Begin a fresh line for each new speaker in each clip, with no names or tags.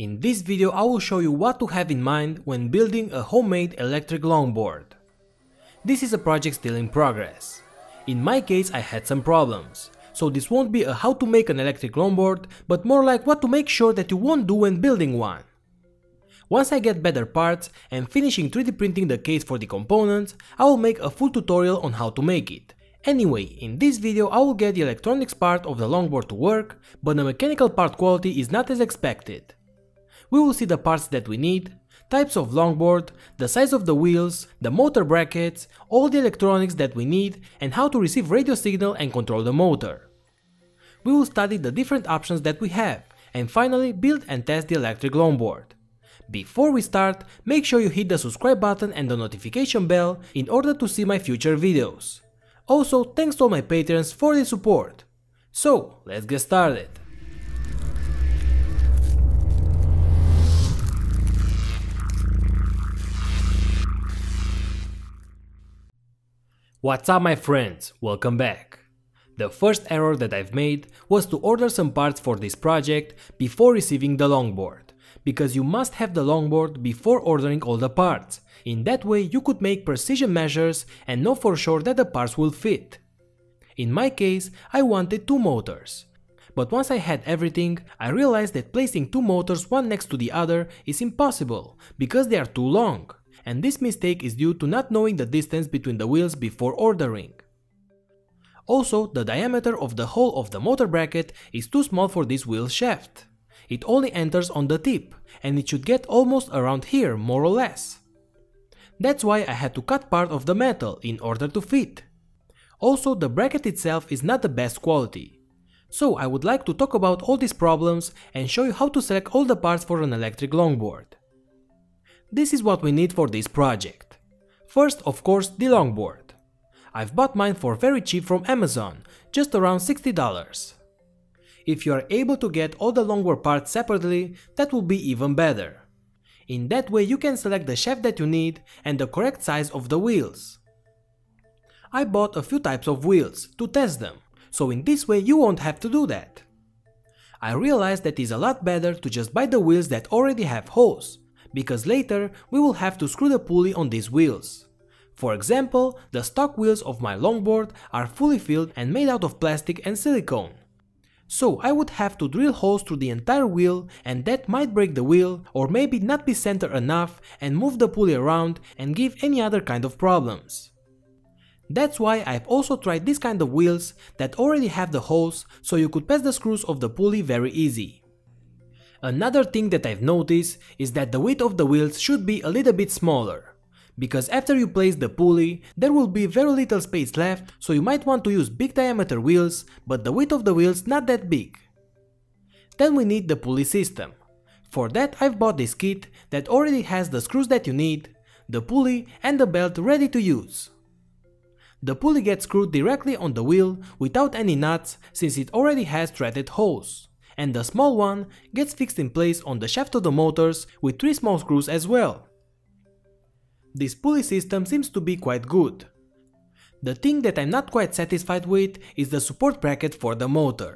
In this video I will show you what to have in mind when building a homemade electric longboard. This is a project still in progress. In my case I had some problems, so this won't be a how to make an electric longboard, but more like what to make sure that you won't do when building one. Once I get better parts and finishing 3D printing the case for the components, I will make a full tutorial on how to make it. Anyway, in this video I will get the electronics part of the longboard to work, but the mechanical part quality is not as expected we will see the parts that we need, types of longboard, the size of the wheels, the motor brackets, all the electronics that we need and how to receive radio signal and control the motor. We will study the different options that we have and finally build and test the electric longboard. Before we start, make sure you hit the subscribe button and the notification bell in order to see my future videos. Also, thanks to all my patrons for the support. So, let's get started. What's up my friends, welcome back. The first error that I've made was to order some parts for this project before receiving the longboard, because you must have the longboard before ordering all the parts, in that way you could make precision measures and know for sure that the parts will fit. In my case, I wanted two motors. But once I had everything, I realized that placing two motors one next to the other is impossible, because they are too long and this mistake is due to not knowing the distance between the wheels before ordering. Also, the diameter of the hole of the motor bracket is too small for this wheel shaft. It only enters on the tip, and it should get almost around here more or less. That's why I had to cut part of the metal in order to fit. Also, the bracket itself is not the best quality. So I would like to talk about all these problems and show you how to select all the parts for an electric longboard. This is what we need for this project. First, of course, the longboard. I've bought mine for very cheap from Amazon, just around $60. If you are able to get all the longboard parts separately, that will be even better. In that way you can select the shaft that you need and the correct size of the wheels. I bought a few types of wheels to test them, so in this way you won't have to do that. I realized that it's a lot better to just buy the wheels that already have holes, because later we will have to screw the pulley on these wheels. For example, the stock wheels of my longboard are fully filled and made out of plastic and silicone. So I would have to drill holes through the entire wheel and that might break the wheel or maybe not be centered enough and move the pulley around and give any other kind of problems. That's why I've also tried this kind of wheels that already have the holes so you could pass the screws of the pulley very easy. Another thing that I've noticed is that the width of the wheels should be a little bit smaller. Because after you place the pulley, there will be very little space left, so you might want to use big diameter wheels, but the width of the wheels not that big. Then we need the pulley system. For that I've bought this kit that already has the screws that you need, the pulley and the belt ready to use. The pulley gets screwed directly on the wheel without any nuts since it already has threaded holes and the small one gets fixed in place on the shaft of the motors with 3 small screws as well. This pulley system seems to be quite good. The thing that I'm not quite satisfied with is the support bracket for the motor.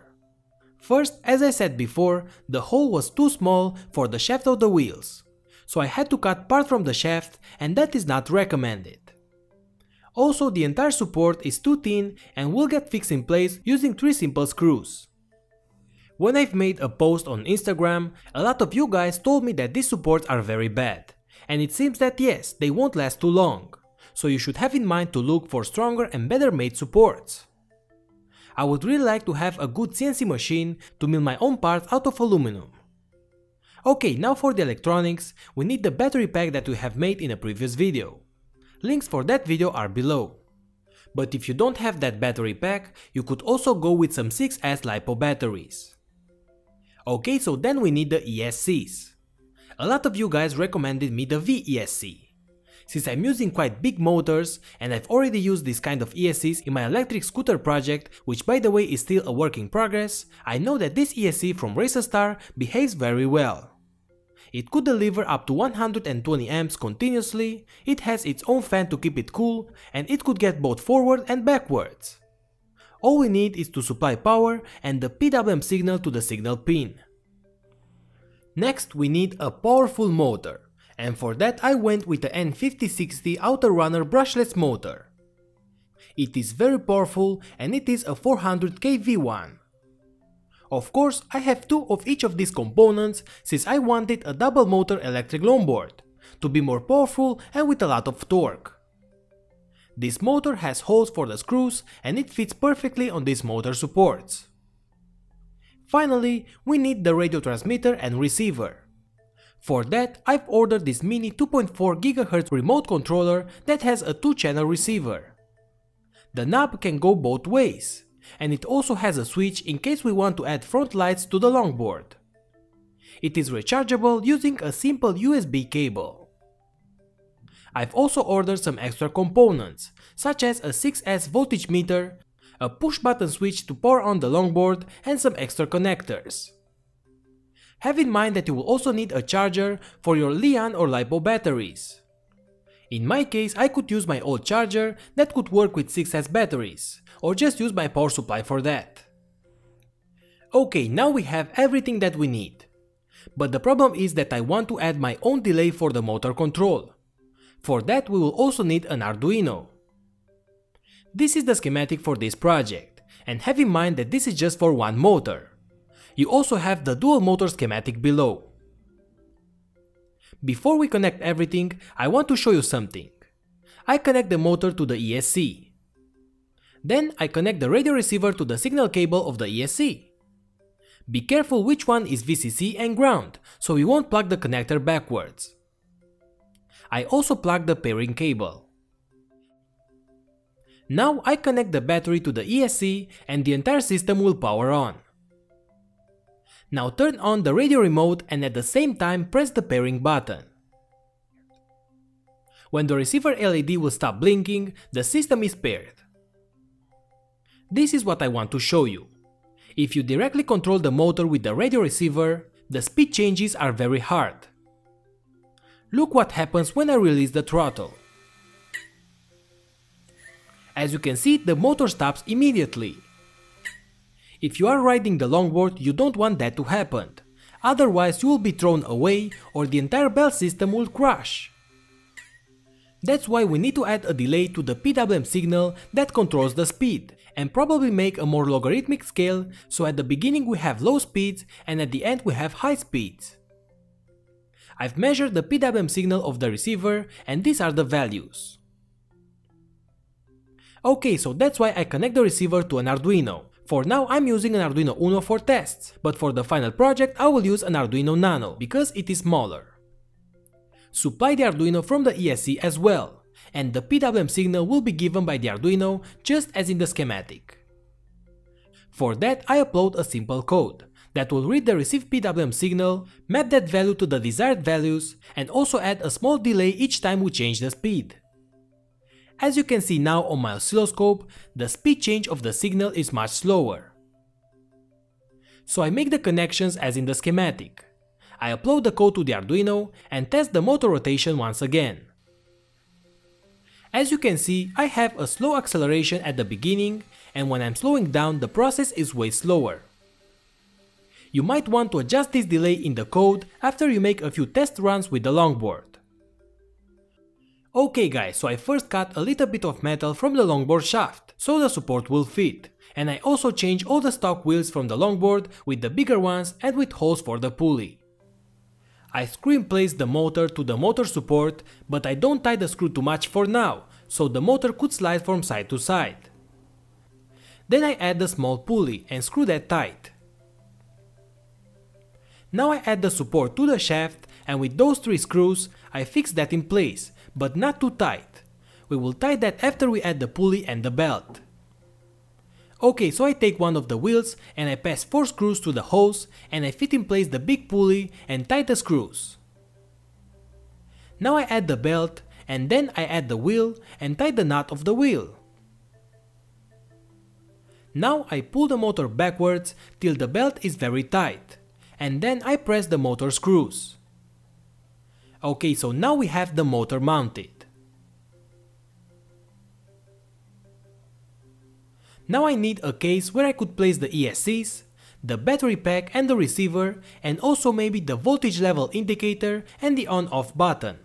First, as I said before, the hole was too small for the shaft of the wheels, so I had to cut part from the shaft and that is not recommended. Also, the entire support is too thin and will get fixed in place using 3 simple screws. When I've made a post on Instagram, a lot of you guys told me that these supports are very bad. And it seems that yes, they won't last too long. So you should have in mind to look for stronger and better made supports. I would really like to have a good CNC machine to mill my own parts out of aluminum. Okay, now for the electronics, we need the battery pack that we have made in a previous video. Links for that video are below. But if you don't have that battery pack, you could also go with some 6S LiPo batteries. Okay, so then we need the ESCs. A lot of you guys recommended me the VESC. Since I'm using quite big motors and I've already used this kind of ESCs in my electric scooter project, which by the way is still a work in progress, I know that this ESC from Racerstar behaves very well. It could deliver up to 120 amps continuously, it has its own fan to keep it cool, and it could get both forward and backwards. All we need is to supply power and the PWM signal to the signal pin. Next we need a powerful motor, and for that I went with the N5060 Outrunner brushless motor. It is very powerful and it is a 400 kV one. Of course, I have two of each of these components since I wanted a double motor electric longboard, to be more powerful and with a lot of torque. This motor has holes for the screws and it fits perfectly on these motor supports. Finally, we need the radio transmitter and receiver. For that, I've ordered this mini 2.4 GHz remote controller that has a 2-channel receiver. The knob can go both ways, and it also has a switch in case we want to add front lights to the longboard. It is rechargeable using a simple USB cable. I've also ordered some extra components, such as a 6S voltage meter, a push button switch to power on the longboard and some extra connectors. Have in mind that you will also need a charger for your Li-ion or LiPo batteries. In my case, I could use my old charger that could work with 6S batteries, or just use my power supply for that. Okay, now we have everything that we need. But the problem is that I want to add my own delay for the motor control. For that we will also need an Arduino. This is the schematic for this project, and have in mind that this is just for one motor. You also have the dual motor schematic below. Before we connect everything, I want to show you something. I connect the motor to the ESC. Then I connect the radio receiver to the signal cable of the ESC. Be careful which one is VCC and ground, so you won't plug the connector backwards. I also plug the pairing cable. Now I connect the battery to the ESC and the entire system will power on. Now turn on the radio remote and at the same time press the pairing button. When the receiver LED will stop blinking, the system is paired. This is what I want to show you. If you directly control the motor with the radio receiver, the speed changes are very hard. Look what happens when I release the throttle. As you can see, the motor stops immediately. If you are riding the longboard, you don't want that to happen. Otherwise you will be thrown away or the entire belt system will crash. That's why we need to add a delay to the PWM signal that controls the speed and probably make a more logarithmic scale so at the beginning we have low speeds and at the end we have high speeds. I've measured the PWM signal of the receiver and these are the values. Okay, so that's why I connect the receiver to an Arduino. For now I'm using an Arduino Uno for tests, but for the final project I will use an Arduino Nano, because it is smaller. Supply the Arduino from the ESC as well, and the PWM signal will be given by the Arduino just as in the schematic. For that I upload a simple code that will read the received PWM signal, map that value to the desired values, and also add a small delay each time we change the speed. As you can see now on my oscilloscope, the speed change of the signal is much slower. So I make the connections as in the schematic. I upload the code to the Arduino and test the motor rotation once again. As you can see, I have a slow acceleration at the beginning and when I'm slowing down the process is way slower. You might want to adjust this delay in the code after you make a few test runs with the longboard. Okay guys, so I first cut a little bit of metal from the longboard shaft, so the support will fit. And I also changed all the stock wheels from the longboard with the bigger ones and with holes for the pulley. I screw in place the motor to the motor support, but I don't tie the screw too much for now, so the motor could slide from side to side. Then I add the small pulley and screw that tight. Now I add the support to the shaft and with those three screws I fix that in place but not too tight. We will tie that after we add the pulley and the belt. Okay, so I take one of the wheels and I pass 4 screws to the hose and I fit in place the big pulley and tie the screws. Now I add the belt and then I add the wheel and tie the knot of the wheel. Now I pull the motor backwards till the belt is very tight and then I press the motor screws. Okay, so now we have the motor mounted. Now I need a case where I could place the ESCs, the battery pack and the receiver, and also maybe the voltage level indicator and the on-off button.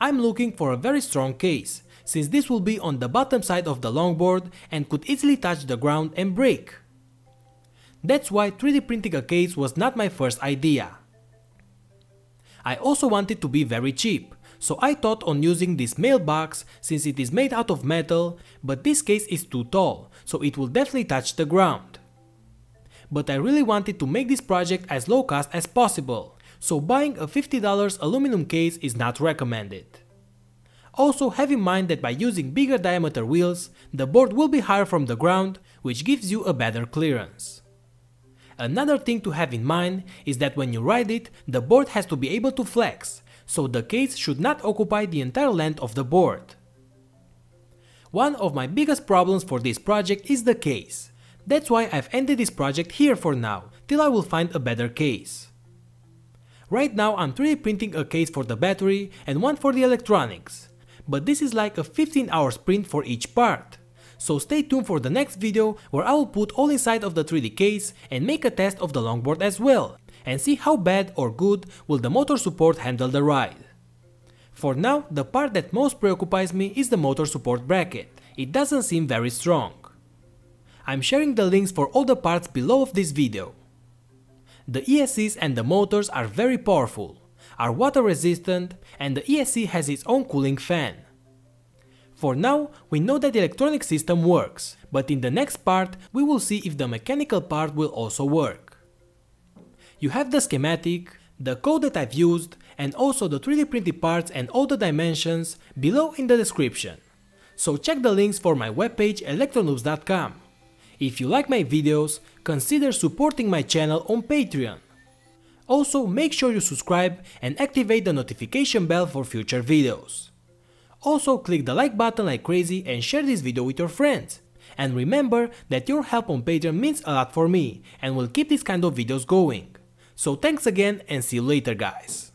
I'm looking for a very strong case, since this will be on the bottom side of the longboard and could easily touch the ground and break. That's why 3D printing a case was not my first idea. I also wanted to be very cheap, so I thought on using this mailbox since it is made out of metal, but this case is too tall, so it will definitely touch the ground. But I really wanted to make this project as low cost as possible, so buying a $50 aluminum case is not recommended. Also have in mind that by using bigger diameter wheels, the board will be higher from the ground, which gives you a better clearance. Another thing to have in mind is that when you ride it, the board has to be able to flex, so the case should not occupy the entire length of the board. One of my biggest problems for this project is the case. That's why I've ended this project here for now, till I will find a better case. Right now I'm 3D printing a case for the battery and one for the electronics, but this is like a 15 hour sprint for each part so stay tuned for the next video where I will put all inside of the 3D case and make a test of the longboard as well, and see how bad or good will the motor support handle the ride. For now, the part that most preoccupies me is the motor support bracket, it doesn't seem very strong. I'm sharing the links for all the parts below of this video. The ESCs and the motors are very powerful, are water resistant and the ESC has its own cooling fan. For now, we know that the electronic system works, but in the next part we will see if the mechanical part will also work. You have the schematic, the code that I've used, and also the 3D printed parts and all the dimensions below in the description. So check the links for my webpage electronoobs.com. If you like my videos, consider supporting my channel on Patreon. Also make sure you subscribe and activate the notification bell for future videos. Also click the like button like crazy and share this video with your friends. And remember that your help on Patreon means a lot for me and will keep this kind of videos going. So thanks again and see you later guys.